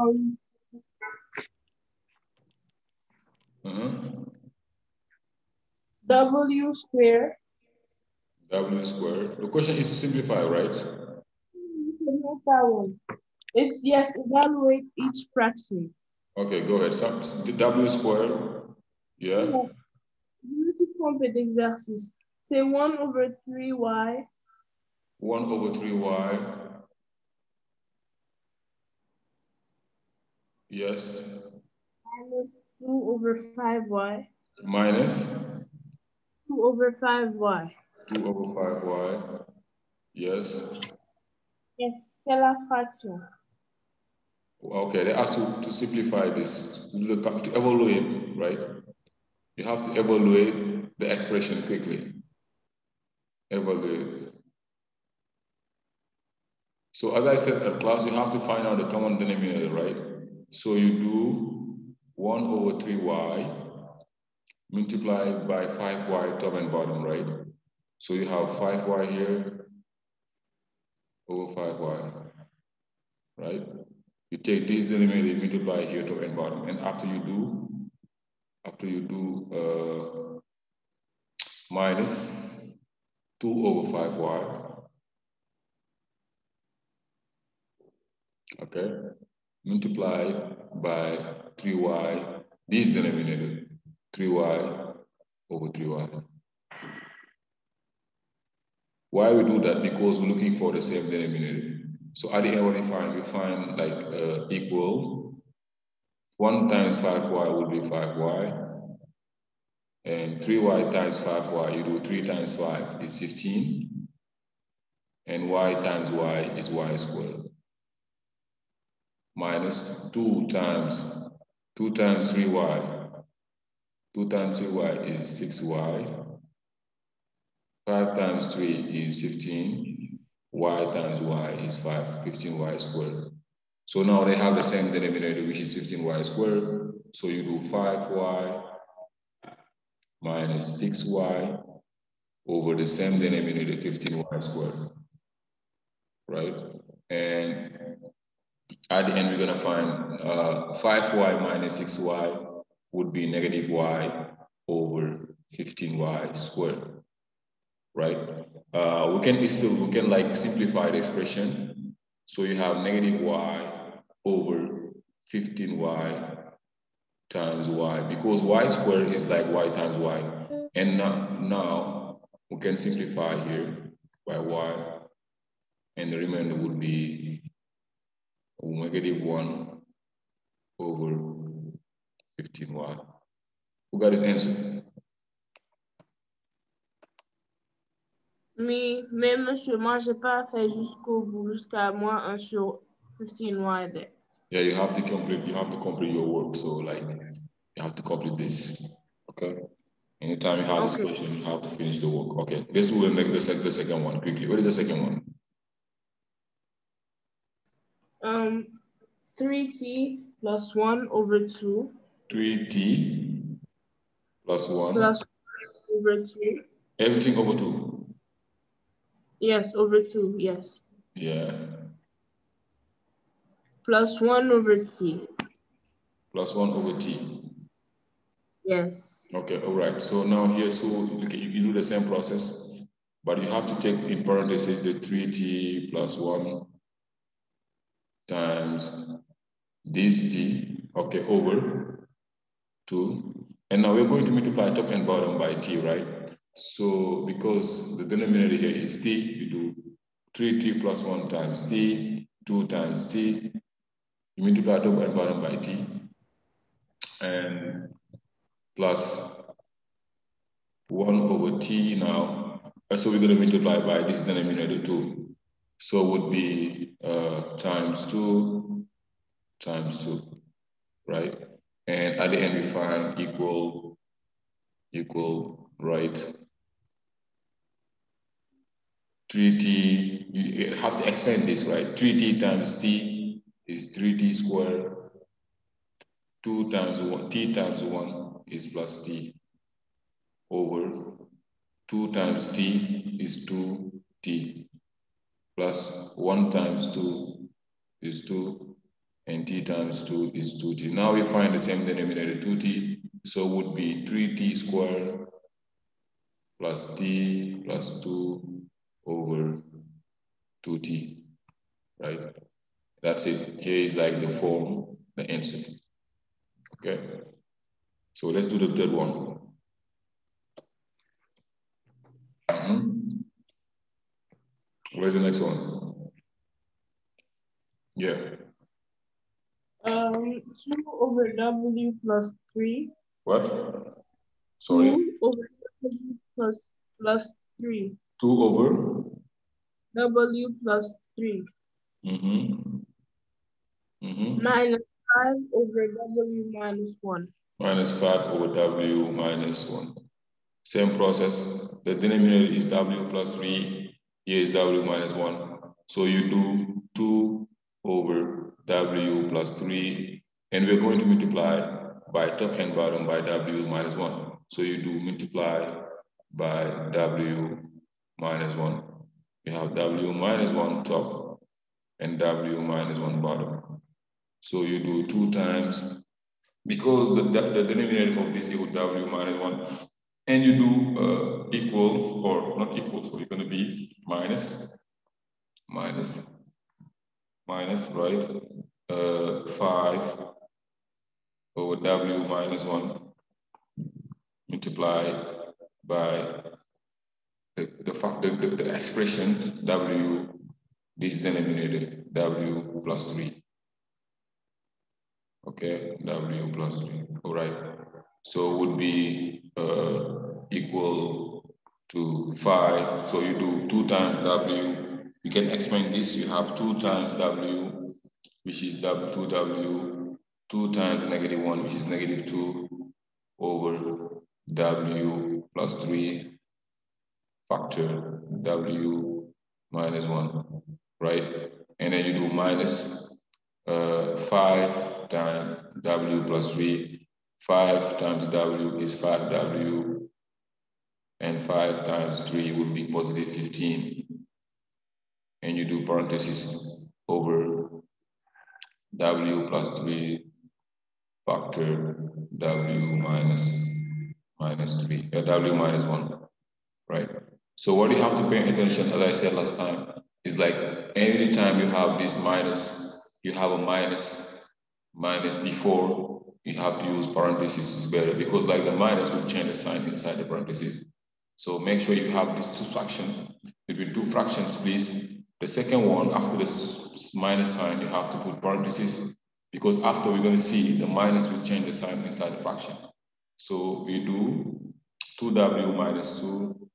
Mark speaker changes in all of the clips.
Speaker 1: Um,
Speaker 2: Uh-huh.
Speaker 1: W square.
Speaker 2: W squared. The question is to simplify, right?
Speaker 1: That one. It's yes, evaluate each fraction.
Speaker 2: Okay, go ahead. So, the W squared. Yeah.
Speaker 1: Music trumpet exercice. C'est 1 over 3y
Speaker 2: 1 over 3y. Yes.
Speaker 1: minus 2 over 5y.
Speaker 2: Minus?
Speaker 1: Minus 2 over 5y.
Speaker 2: 2 over 5y. Yes.
Speaker 1: Yes, la fraction.
Speaker 2: Okay, they ask you to simplify this, to, look up, to evaluate, right? You have to evaluate the expression quickly. Evaluate. So as I said at class, you have to find out the common denominator, right? So you do 1 over 3y multiplied by 5y top and bottom, right? So you have 5y here over 5y, right? You take this denominator, multiply here top and bottom, and after you do, after you do uh, minus 2 over 5y, okay, multiplied by 3y, this denominator, 3y over 3y. Why we do that? Because we're looking for the same denominator. So at the end, what we find, we find like uh, equal, one times 5y would be 5y, and 3y times 5y, you do 3 times 5 is 15, and y times y is y squared minus 2 times 2 times 3y. 2 times 3y is 6y. 5 times 3 is 15. y times y is 5, 15y squared. So now they have the same denominator, which is 15y squared. So you do 5y minus 6y over the same denominator, 15y squared. Right? And at the end, we're gonna find uh, 5y minus 6y would be negative y over 15y squared, right? Uh, we can still, we can like simplify the expression. So you have negative y over 15y times y, because y squared is like y times y. And now, now we can simplify here by y, and the remainder would be negative 1 over 15y. Who got his answer?
Speaker 1: Mais, monsieur, moi, j'ai pas fait jusqu'au bout, jusqu'à moins 1 sur 15y there.
Speaker 2: Yeah, you have to complete, you have to complete your work. So like, you have to complete this, okay? Anytime you have this question, you have to finish the work. Okay, this will make the, sec the second one quickly. What is the second one?
Speaker 1: Um, 3t plus 1 over 2
Speaker 2: 3t plus 1,
Speaker 1: plus 1 over 2.
Speaker 2: everything over 2.
Speaker 1: Yes, over 2, yes.
Speaker 2: Yeah,
Speaker 1: Plus 1 over t.
Speaker 2: plus 1 over t.
Speaker 1: Yes.
Speaker 2: Okay, all right. So now here, so you, you do the same process, but you have to take in parentheses the 3t plus 1 times this t, okay, over 2. And now we're going to multiply top and bottom by t, right? So because the denominator here is t, we do 3t plus 1 times t, 2 times t, you multiply top and bottom by t, and plus 1 over t now. So we're going to multiply by this denominator 2. So would be uh, times 2 times 2, right? And at the end we find equal, equal, right? 3t, you have to expand this, right? 3t times t is 3t squared. 2 times 1, t times 1 is plus t over 2 times t is 2t plus 1 times 2 is 2 and t times 2 is 2t. Now we find the same denominator, 2t, so would be 3t squared plus t plus 2 over 2t, right? That's it. Here is like the form, the answer. Okay. So let's do the third one. Mm -hmm. Where's the next one? Yeah.
Speaker 1: Um, 2 over W plus 3.
Speaker 2: What? Sorry?
Speaker 1: 2 over W plus, plus 3.
Speaker 2: 2 over?
Speaker 1: W plus 3.
Speaker 2: Mm-hmm. Mm-hmm.
Speaker 1: Minus 5 over W minus 1.
Speaker 2: Minus 5 over W minus 1. Same process. The denominator is W plus 3. Is W minus 1. So you do 2 over W plus 3. And we're going to multiply by top and bottom by W minus 1. So you do multiply by W minus 1. You have W minus 1 top and W minus 1 bottom. So you do 2 times, because the, the, the denominator of this equal W minus 1, and you do uh, equal, or not equal, so you're going to be minus, minus, minus, right? Uh, 5 over W minus 1 multiplied by the, the fact the, the, the expression W, this denominator W plus 3. Okay, W plus 3. All right. So would be uh, equal to 5. So you do 2 times W. You can explain this. You have 2 times W, which is W, 2W, 2 times negative 1, which is negative 2, over W plus 3 factor W minus 1, right? And then you do minus uh, 5 times W plus 3. 5 times W is 5W, and 5 times 3 would be positive 15. And you do parentheses over W plus 3 factor W minus minus 3, uh, W minus 1, right? So what you have to pay attention, as I said last time, is like every time you have this minus, you have a minus, minus before, you have to use parentheses is better because like the minus will change the sign inside the parentheses. So make sure you have this subtraction between two fractions, please. The second one, after the minus sign, you have to put parentheses because after we're going to see the minus will change the sign inside the fraction. So we do 2w minus 2.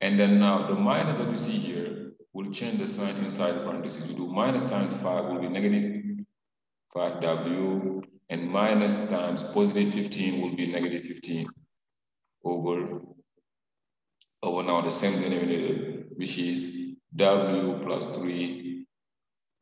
Speaker 2: And then now the minus that we see here will change the sign inside the parentheses. We do minus times 5 will be negative 5w, and minus times positive 15 will be negative 15 over, over now the same denominator, which is w plus 3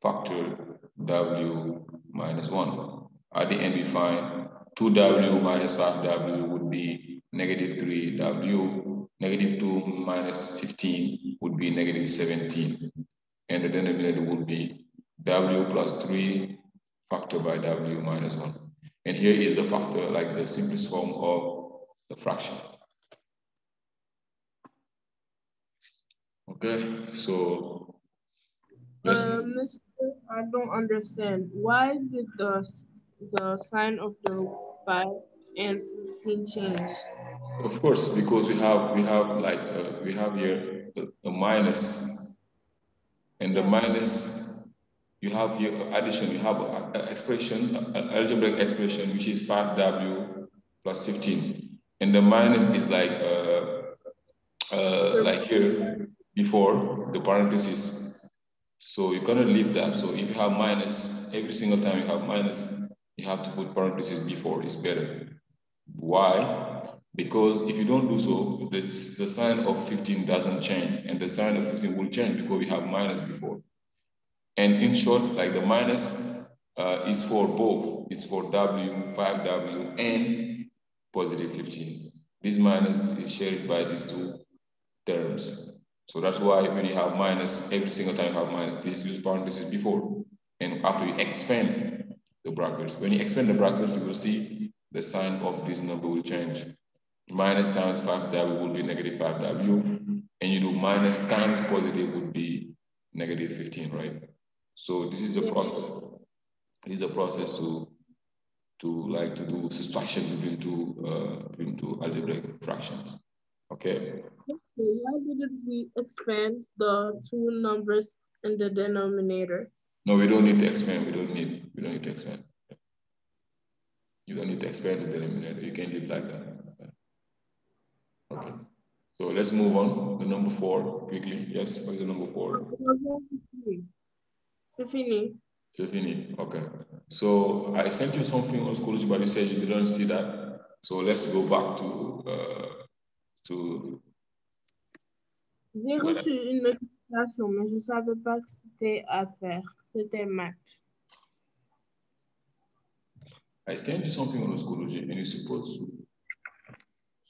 Speaker 2: factor w minus 1. At the end, we find 2w minus 5w would be negative 3w. Negative 2 minus 15 would be negative 17. And the denominator would be w plus 3 factor by w minus 1. And here is the factor, like the simplest form of the fraction. Okay, so.
Speaker 1: Uh, Mr. I don't understand. Why did the the sign of the 5 and 15 change?
Speaker 2: Of course, because we have we have like uh, we have here a, a minus, and the minus you have here addition. You have an expression, an algebraic expression, which is 5w plus 15, and the minus is like uh, uh, like here before the parenthesis. So you're gonna leave that. So if you have minus every single time you have minus, you have to put parentheses before, it's better. Why? Because if you don't do so, this, the sign of 15 doesn't change and the sign of 15 will change because we have minus before. And in short, like the minus uh, is for both, it's for W, 5W and positive 15. This minus is shared by these two terms. So that's why when you have minus, every single time you have minus, please use parentheses before. And after you expand the brackets, when you expand the brackets, you will see the sign of this number will change. Minus times 5w will be negative 5w, and you do minus times positive would be negative 15, right? So this is a process. This is a process to to like to do subtraction between two uh, between two algebraic fractions. Okay.
Speaker 1: Why didn't we expand the two numbers in the denominator?
Speaker 2: No, we don't need to expand. We don't need. We don't need to expand. You don't need to expand the denominator. You can leave like that. Okay. So let's move on. The number four quickly. Yes, what is the number four?
Speaker 1: C'est fini.
Speaker 2: C'est fini. Okay. So I sent you something on Schoology, but you said you didn't see that. So let's go back to uh, to.
Speaker 1: J'ai reçu une notification, mais je ne savais pas que c'était à faire. C'était match.
Speaker 2: I sent you something on Schoology, and you're supposed to,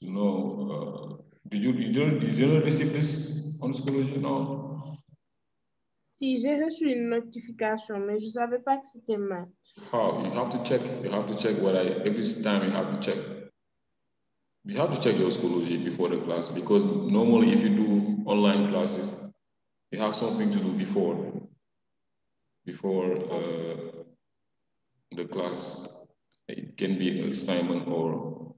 Speaker 2: to know. Uh, did you did you did you receive this on Schoology? No.
Speaker 1: Si, j'ai reçu une notification, mais je savais pas que c'était match.
Speaker 2: How? You have to check. You have to check what I every time you have to check. You have to check your Schoology before the class because normally if you do online classes, you have something to do before before uh, the class. It can be an assignment or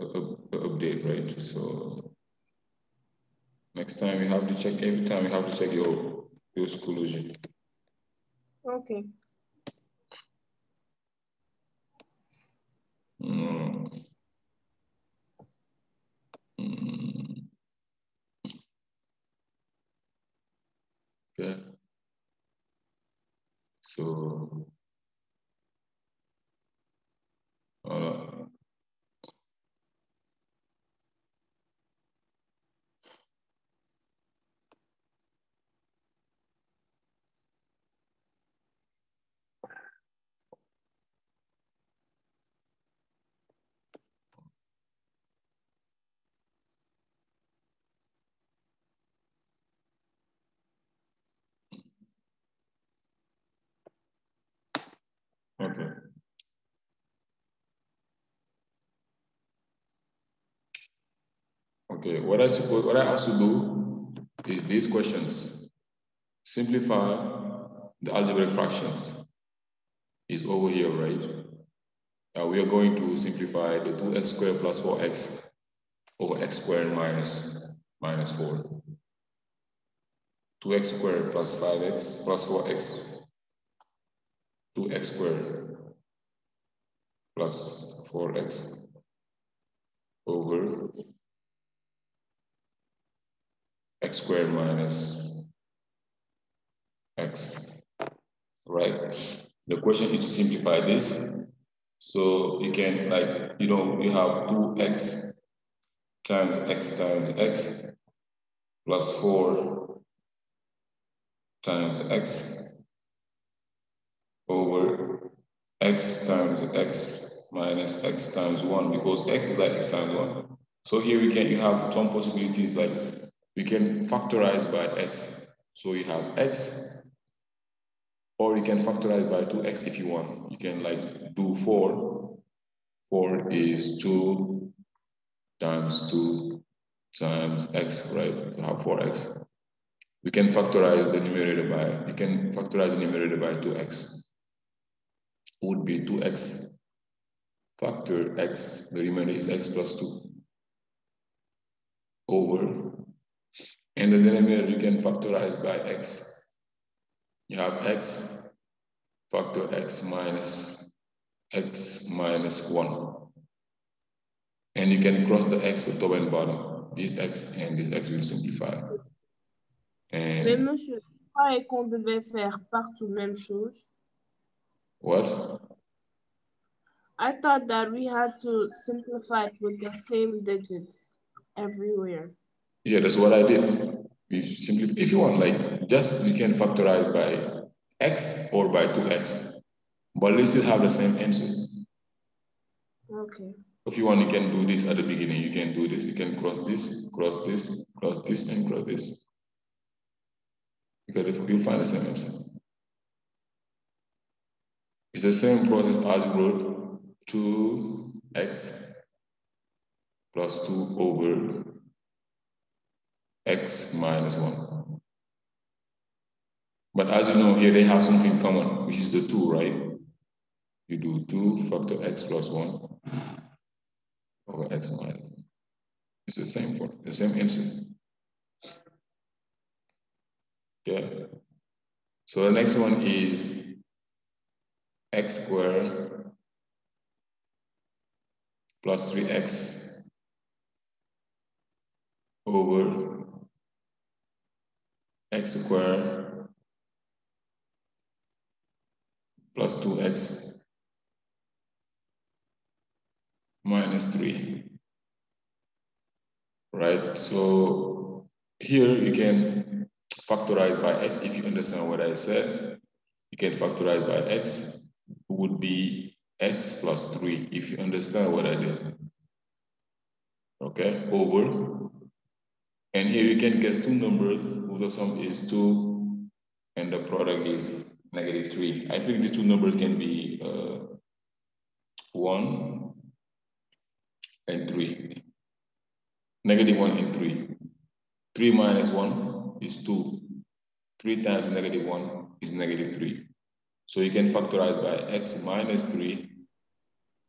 Speaker 2: a, a, a update, right? So next time you have to check. Every time you have to check your your Schoology.
Speaker 1: Okay.
Speaker 2: Mm. Mm. Okay. So, okay. Okay, what I suppose, what I also do is these questions. Simplify the algebraic fractions is over here, right? Uh, we are going to simplify the 2x squared plus 4x over x squared minus, minus 4. 2x squared plus 5x plus 4x. 2x squared plus 4x over x squared minus x, right? The question is to simplify this. So you can like, you know, you have 2x times x times x plus 4 times x over x times x minus x times 1 because x is like x times 1. So here we can, you have some possibilities like we can factorize by x. So you have x, or you can factorize by 2x if you want. You can like do 4. 4 is 2 times 2 times x, right? You have 4x. We can factorize the numerator by, you can factorize the numerator by 2x. Would be 2x factor x, the remainder is x plus 2 over and the denominator you can factorize by x. You have x factor x minus x minus 1. And you can cross the x top and bottom. This x and this x will simplify. And
Speaker 1: Mais monsieur, croyez qu'on devait faire partout même chose.
Speaker 2: What?
Speaker 1: I thought that we had to simplify it with the same digits everywhere.
Speaker 2: Yeah, that's what I did. We simply, if you want, like, just you can factorize by x or by 2x, but we still have the same answer.
Speaker 1: Okay.
Speaker 2: If you want, you can do this at the beginning. You can do this. You can cross this, cross this, cross this, and cross this. Because if you'll find the same answer. It's the same process as wrote 2x plus 2 over x minus 1. But as you know, here they have something common, which is the 2, right? You do 2 factor x plus 1 over x minus 1. It's the same for the same answer. Yeah. So the next one is x squared plus 3x over x squared plus 2x minus 3 right? So here you can factorize by x. If you understand what I said you can factorize by x would be x plus 3 if you understand what I did okay over and here you can guess two numbers whose sum is 2 and the product is negative 3. I think the two numbers can be uh, 1 and 3. Negative 1 and 3. 3 minus 1 is 2. 3 times negative 1 is negative 3. So you can factorize by x minus 3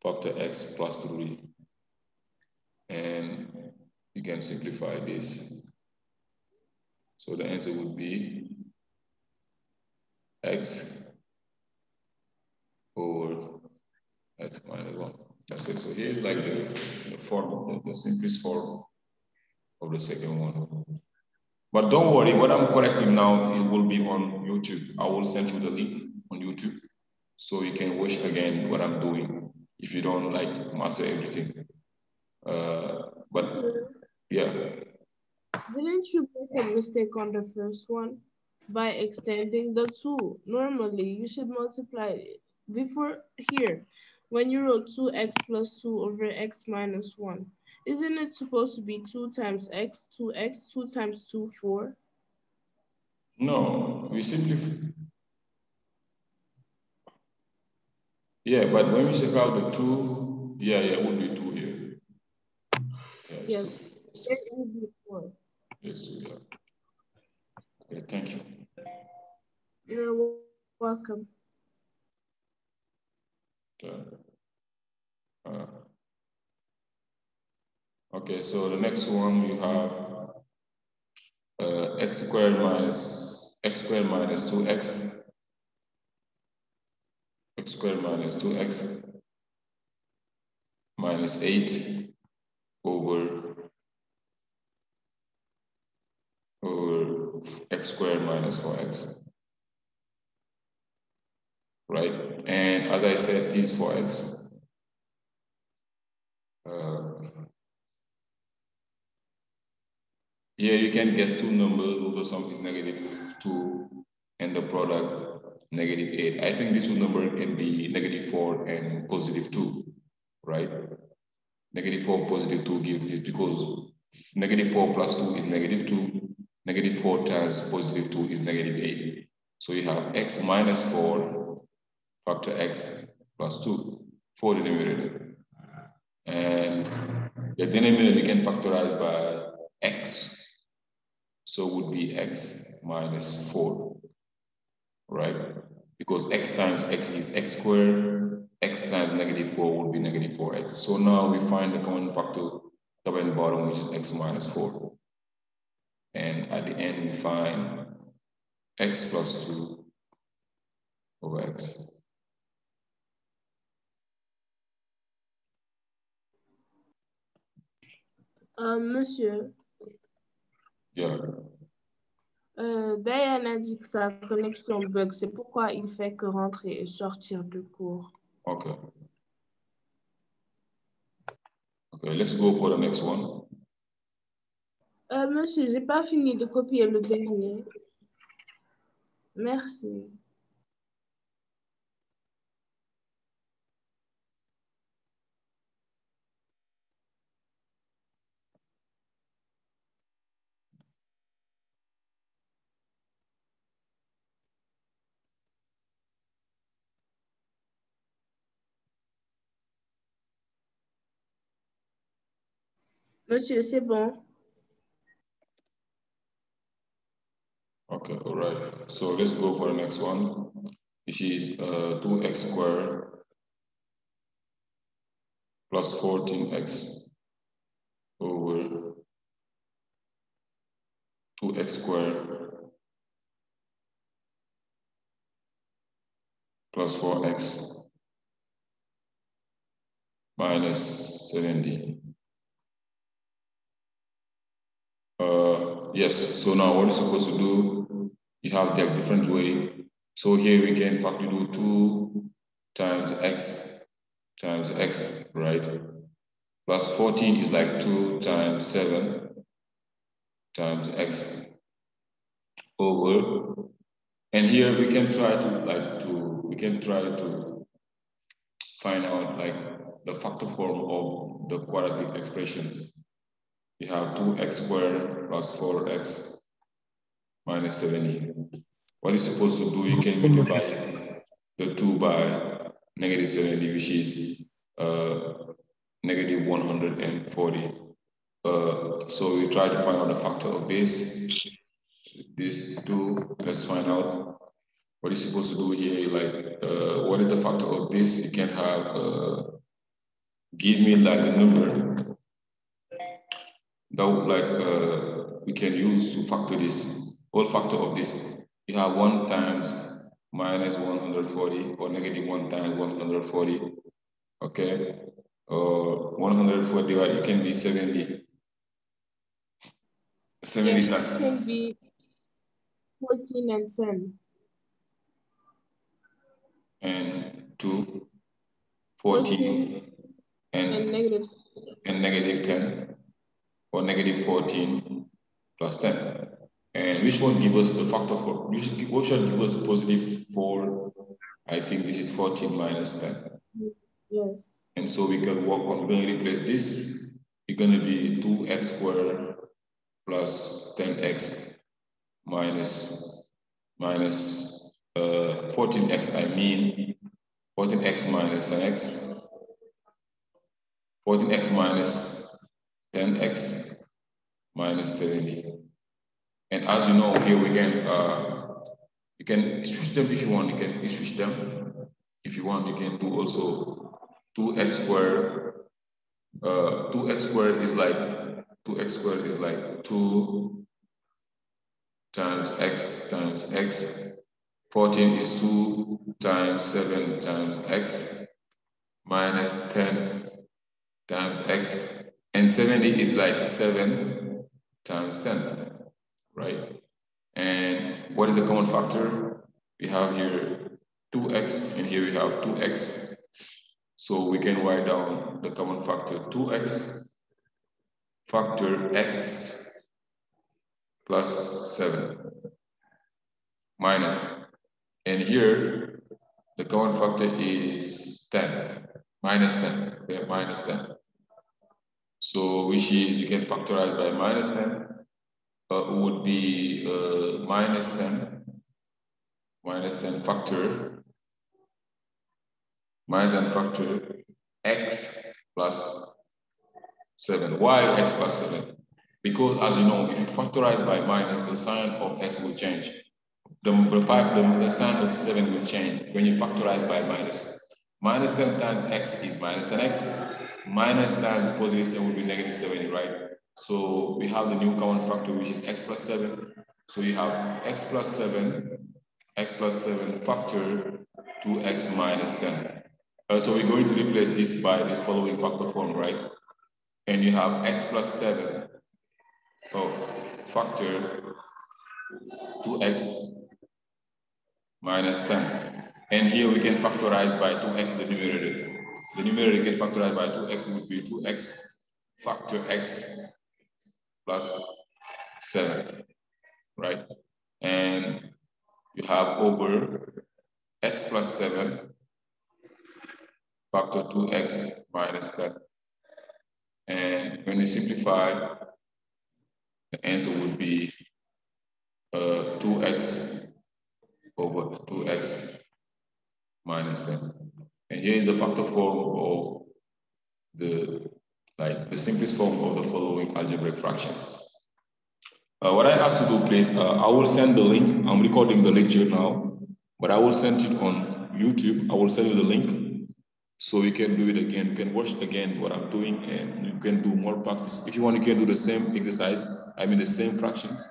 Speaker 2: factor x plus 3. And you can simplify this. So the answer would be x over x minus 1. That's it. So here's like the, the form, the, the simplest form of the second one. But don't worry, what I'm correcting now is will be on YouTube. I will send you the link on YouTube so you can watch again what I'm doing if you don't like master everything. Uh, but yeah.
Speaker 1: Didn't you make a mistake on the first one by extending the two? Normally, you should multiply before here. When you wrote 2x plus 2 over x minus 1, isn't it supposed to be 2 times x, 2x, 2 times 2, 4?
Speaker 2: No, we simply... Yeah, but when we check out the 2, yeah, yeah, it would be 2 here.
Speaker 1: Yes. It would be four.
Speaker 2: Yes, yeah. Okay, thank you.
Speaker 1: You're welcome.
Speaker 2: Okay. Uh, okay, so the next one you have uh, x squared minus x squared minus 2x x squared minus 2x minus 8 over over x squared minus 4x. Right? And as I said, is for x. Uh, here you can guess two numbers, whose sum is negative 2 and the product negative 8. I think these two numbers can be negative 4 and positive 2, right? Negative 4, positive 2 gives this because negative 4 plus 2 is negative 2. Negative 4 times positive 2 is negative 8. So you have x minus 4 factor x plus 2 for the numerator. And the denominator we can factorize by x. So would be x minus 4, right? Because x times x is x squared, x times negative 4 would be negative 4x. So now we find the common factor top and bottom, which is x minus 4. And at the end, we find x plus 2 over x.
Speaker 1: Euh, monsieur,
Speaker 2: Yeah.
Speaker 1: Euh, Diane a dit que sa connexion bug. C'est pourquoi il fait que rentrer et sortir de cours.
Speaker 2: Okay. Okay, let's go for the next one.
Speaker 1: Euh, monsieur, j'ai pas fini de copier le dernier. Merci. Monsieur, c'est bon.
Speaker 2: Okay, all right. So let's go for the next one, which is uh, 2x squared plus 14x over 2x squared plus 4x minus 70. Uh, yes, so now what you're supposed to do, you have the different way. So here we can in fact do 2 times x times x, right? Plus 14 is like 2 times 7 times x over. And here we can try to like to, we can try to find out like the factor form of the quadratic expressions. We have 2x squared plus 4x minus 70. What you're supposed to do, you can multiply the 2 by negative 70, which is uh, negative 140. Uh, so we try to find out the factor of this. This 2, let's find out what you're supposed to do here. Like, uh, what is the factor of this? You can have, uh, give me like a number that would like, uh, we can use to factor this, all factor of this. You have 1 times minus 140 or negative 1 times 140. Okay. Or 140 right, it can be 70. 70
Speaker 1: Yes,
Speaker 2: times.
Speaker 1: it can be 14 and 10.
Speaker 2: and 2, 14,
Speaker 1: and
Speaker 2: and,
Speaker 1: negative
Speaker 2: and negative 10, or negative 14 plus 10. And which one give us the factor for, which, which one give us positive 4? I think this is 14 minus 10.
Speaker 1: Yes.
Speaker 2: And so we can work on, we're going to replace this. It's going to be 2x squared plus 10x minus, minus uh, 14x, I mean 14x minus 10x. 14x minus 10x minus 70. And as you know, here we can, uh, you can switch them if you want, you can switch them. If you want, you can do also 2x squared. Uh, 2x squared is like, 2x squared is like 2 times x times x. 14 is 2 times 7 times x minus 10 times x. And 70 is like 7 times 10, right? And what is the common factor? We have here 2x, and here we have 2x. So we can write down the common factor 2x factor x plus 7 minus. And here, the common factor is 10, minus 10, okay, minus 10. So which is, you can factorize by minus 10, uh, would be uh, minus 10, minus 10 factor, minus 10 factor, x plus 7. Why x plus 7? Because as you know, if you factorize by minus, the sign of x will change. The, the, the, the sign of 7 will change when you factorize by minus. Minus 10 times x is minus 10x. Minus times positive 7 would be negative 7, right? So we have the new common factor, which is x plus 7. So you have x plus 7, x plus 7 factor 2x minus 10. Uh, so we're going to replace this by this following factor form, right? And you have x plus 7, oh, factor 2x minus 10. And here we can factorize by 2x the numerator. The numerator can factorize by 2x would be 2x factor x plus 7, right? And you have over x plus 7 factor 2x minus 10. And when you simplify, the answer would be uh, 2x over 2x minus 10. And here is the factor form of the like the simplest form of the following algebraic fractions. Uh, what I ask you to do, please, uh, I will send the link. I'm recording the lecture now, but I will send it on YouTube. I will send you the link so you can do it again. You can watch again what I'm doing and you can do more practice. If you want, you can do the same exercise. I mean, the same fractions.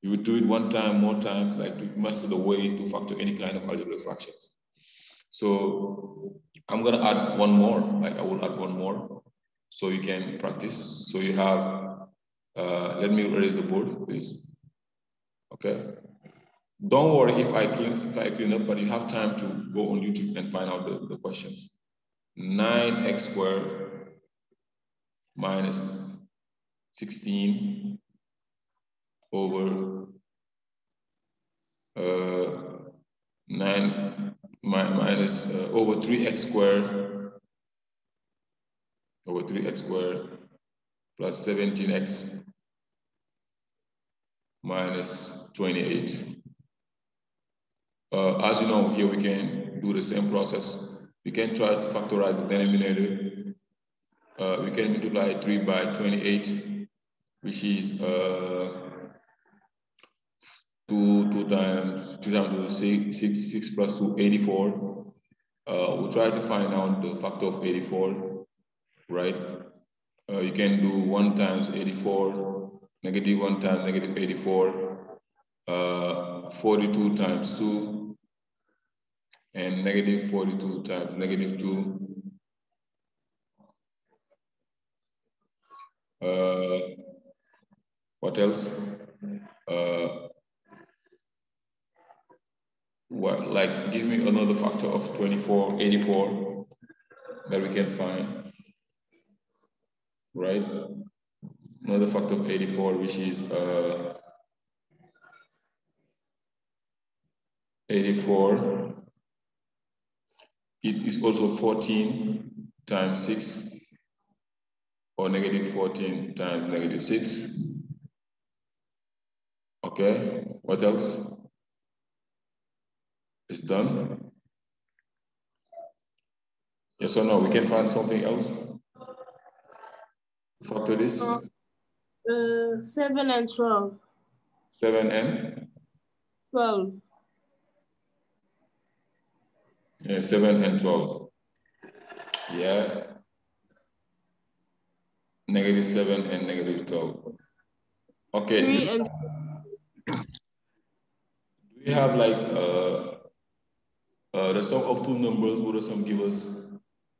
Speaker 2: You would do it one time, more time, like to master the way to factor any kind of algebraic fractions. So I'm gonna add one more, like I will add one more so you can practice. So you have uh, let me erase the board, please. Okay. Don't worry if I clean if I clean up, but you have time to go on YouTube and find out the, the questions. 9x squared minus 16 over uh, 9 mi minus uh, over 3x squared over 3x squared plus 17x minus 28. Uh, as you know, here we can do the same process. We can try to factorize the denominator. Uh, we can multiply 3 by 28, which is uh, 2, 2 times 2 times 6, 6, 6 plus 2, 84. Uh, we'll try to find out the factor of 84, right? Uh, you can do 1 times 84, negative 1 times negative 84, uh, 42 times 2, and negative 42 times negative 2. Uh, what else? Uh, what, like, give me another factor of 24, 84 that we can find right? Another factor of 84, which is uh, 84. It is also 14 times 6 or negative 14 times negative 6. Okay, what else? It's done. Yes or no? We can find something else factor this?
Speaker 1: Uh, uh, 7 and 12.
Speaker 2: 7 and?
Speaker 1: 12.
Speaker 2: Yeah, 7 and 12. Yeah. Negative 7 and negative 12. Okay. Do we have like uh, uh, the sum of two numbers, would the sum give us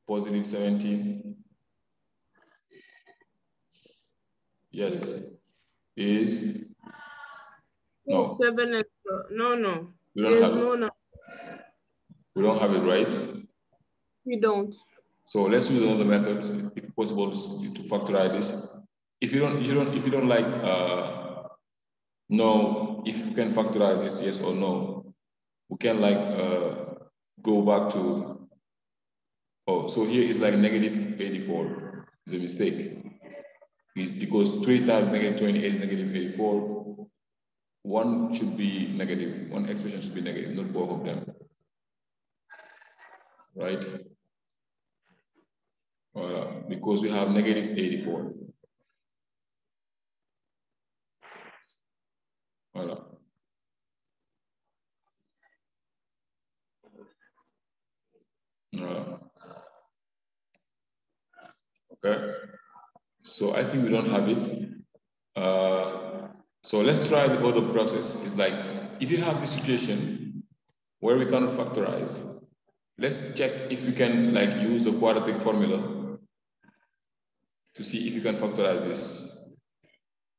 Speaker 2: positive 17? Yes. Is no.
Speaker 1: Seven and no no.
Speaker 2: We don't have
Speaker 1: no
Speaker 2: it.
Speaker 1: no.
Speaker 2: We don't have it right.
Speaker 1: We don't.
Speaker 2: So let's use another method, if possible, to factorize this. If you don't, if you don't, if you don't like uh, know if you can factorize this, yes or no, we can like uh, go back to. Oh, so here is like negative 84. Is a mistake It's because 3 times negative 28 is negative 84. One should be negative. negative, one expression should be negative, not both of them. Right? Uh, because we have negative 84. Okay. So I think we don't have it. Uh, so let's try the other process. It's like, if you have this situation where we cannot factorize, let's check if you can like use a quadratic formula to see if you can factorize this,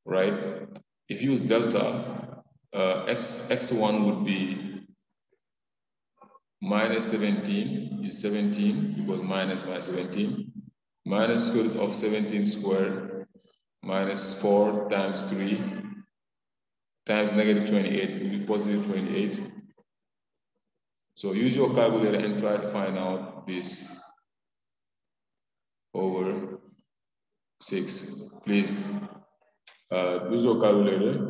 Speaker 2: right? If you use delta, uh, x, x1 would be minus 17 is 17 because minus minus 17 minus square root of 17 squared minus 4 times 3 times negative 28 will be positive 28. So use your calculator and try to find out this over 6. Please uh, use your calculator.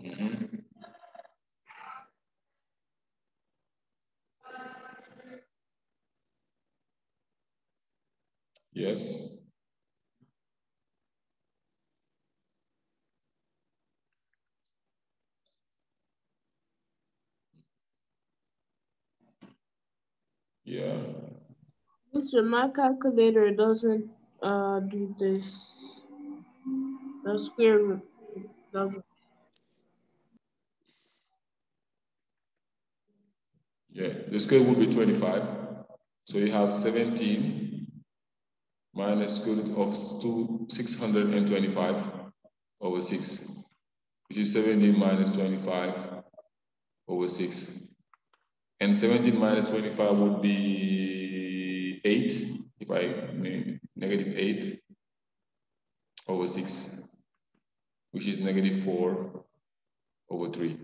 Speaker 2: Mm -hmm. Yes. Yeah.
Speaker 1: Mr. My calculator doesn't uh, do this. The square root doesn't.
Speaker 2: Yeah, the square would be 25. So you have 17 minus square root of two, 625 over 6, which is 17 minus 25 over 6. And 17 minus 25 would be 8, if I mean negative 8 over 6, which is negative 4 over 3.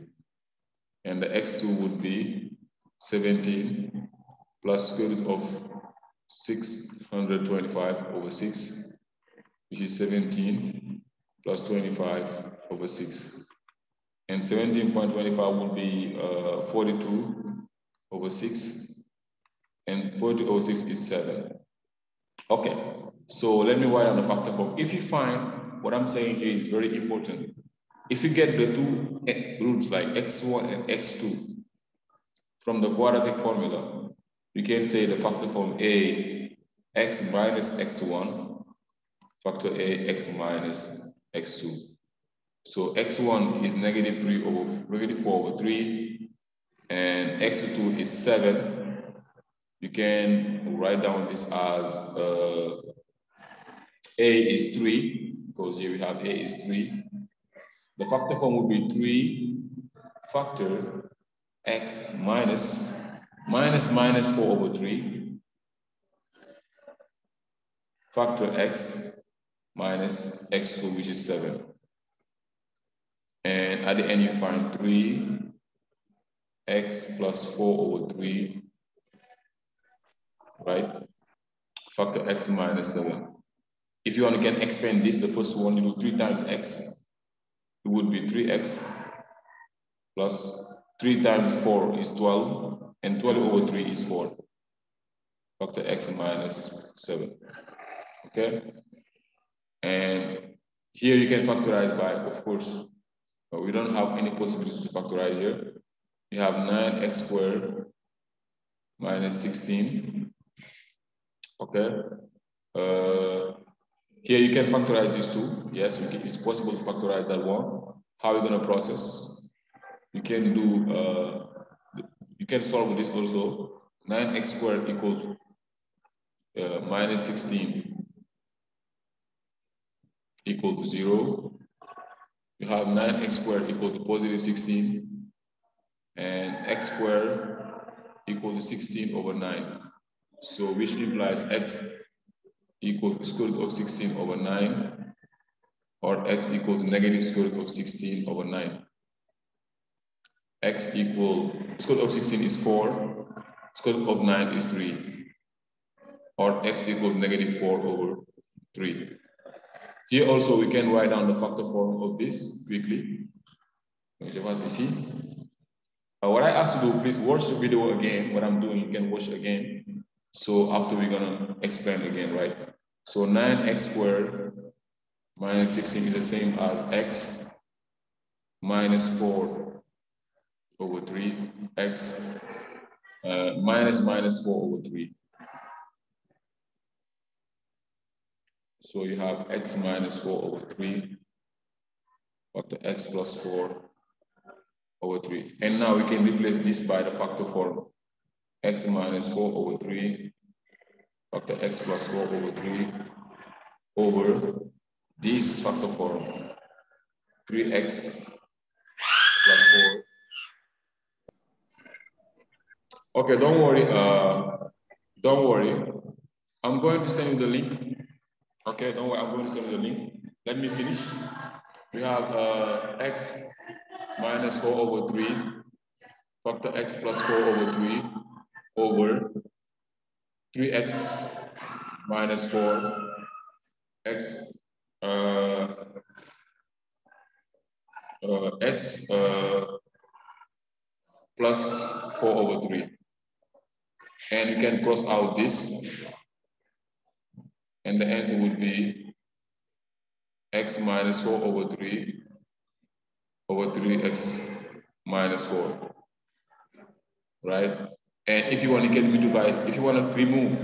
Speaker 2: And the x2 would be 17 plus square root of 625 over 6, which is 17 plus 25 over 6. And 17.25 would be uh, 42 over 6. And 40 over 6 is 7. Okay, so let me write down the factor form. If you find what I'm saying here is very important. If you get the two roots like x1 and x2 from the quadratic formula, you can say the factor form A, x minus x1, factor A, x minus x2. So x1 is negative 3 over, negative 4 over 3, and x2 is 7. You can write down this as uh, A is 3, because here we have A is 3. The factor form would be 3 factor x minus minus minus 4 over 3 factor x minus x2 which is 7 and at the end you find 3 x plus 4 over 3 right? Factor x minus 7 if you want to get expand this the first one you do 3 times x. It would be 3x plus 3 times 4 is 12, and 12 over 3 is 4. Factor x minus 7. Okay? And here you can factorize by, of course, but we don't have any possibility to factorize here. You have 9x squared minus 16. Okay? Uh, here you can factorize these two. Yes, it's possible to factorize that one. How are you going to process? you can do, uh, you can solve this also. 9x squared equals uh, minus 16 equal to 0. You have 9x squared equal to positive 16 and x squared equal to 16 over 9. So which implies x equals square root of 16 over 9 or x equals negative square root of 16 over 9 x equal, square of 16 is 4, square of 9 is 3, or x equals negative 4 over 3. Here also we can write down the factor form of this quickly. As we see. Uh, what I ask you to do, please watch the video again. What I'm doing, you can watch again. So after we're gonna explain again, right? So 9x squared minus 16 is the same as x minus 4 over 3 x uh, minus minus 4 over 3. So you have x minus 4 over 3 factor x plus 4 over 3. And now we can replace this by the factor form x minus 4 over 3 factor x plus 4 over 3 over this factor form 3x plus 4 Okay, don't worry. Uh, don't worry. I'm going to send you the link. Okay, don't worry. I'm going to send you the link. Let me finish. We have uh, x minus 4 over 3 factor x plus 4 over 3 over 3x minus 4 x uh, uh, x uh, plus 4 over 3 and you can cross out this And the answer would be x minus 4 over 3 over 3x minus 4. Right? And if you want to get to buy, if you want to remove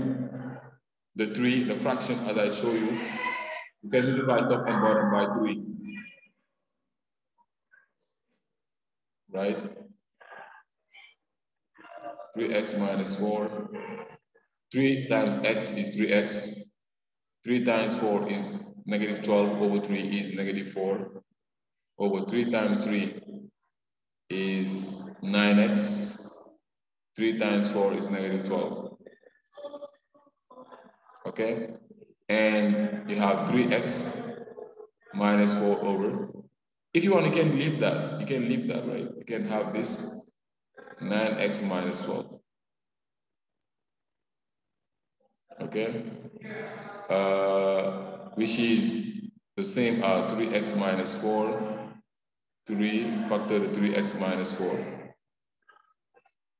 Speaker 2: the 3, the fraction as I show you, you can multiply top and bottom by 3. Right? 3x minus 4. 3 times x is 3x. 3 times 4 is negative 12 over 3 is negative 4 over 3 times 3 is 9x. 3 times 4 is negative 12. Okay? And you have 3x minus 4 over. If you want, you can leave that. You can leave that, right? You can have this 9x minus 12. Okay? Uh, which is the same as 3x minus 4, 3 factor 3x minus 4.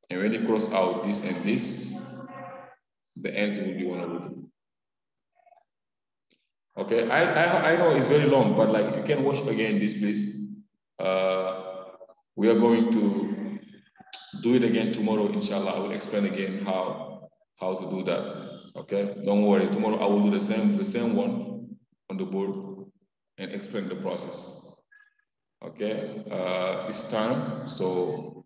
Speaker 2: And when you cross out this and this, the answer will be 1 over 3. Okay, I, I, I know it's very long, but like you can watch again this, please. Uh, we are going to do it again tomorrow, inshallah. I will explain again how how to do that. Okay, don't worry. Tomorrow I will do the same the same one on the board and explain the process. Okay, uh, it's time, so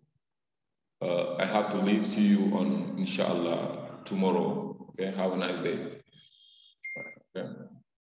Speaker 2: uh, I have to leave. See you on inshallah tomorrow. Okay, have a nice day. Okay.